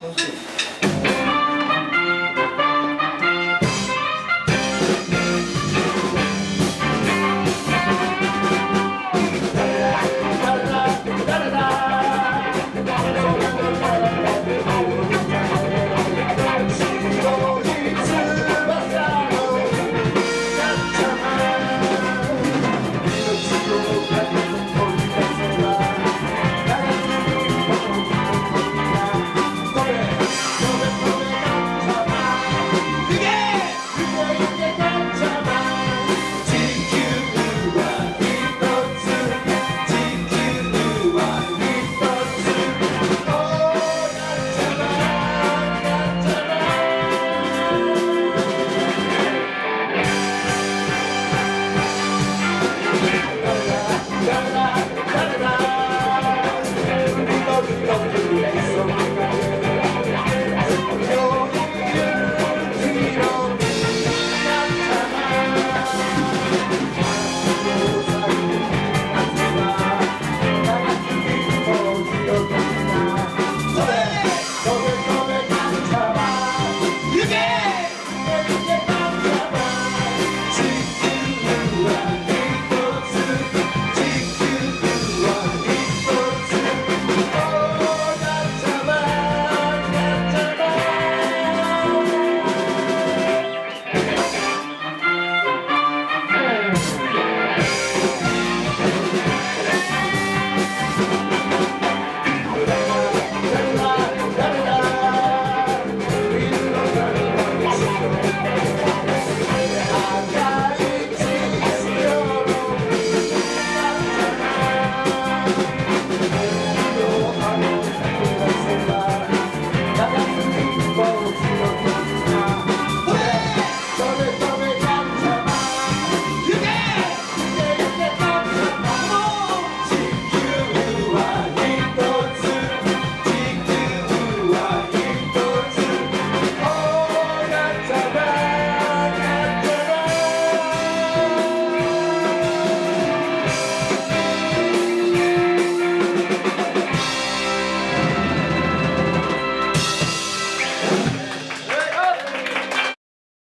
东西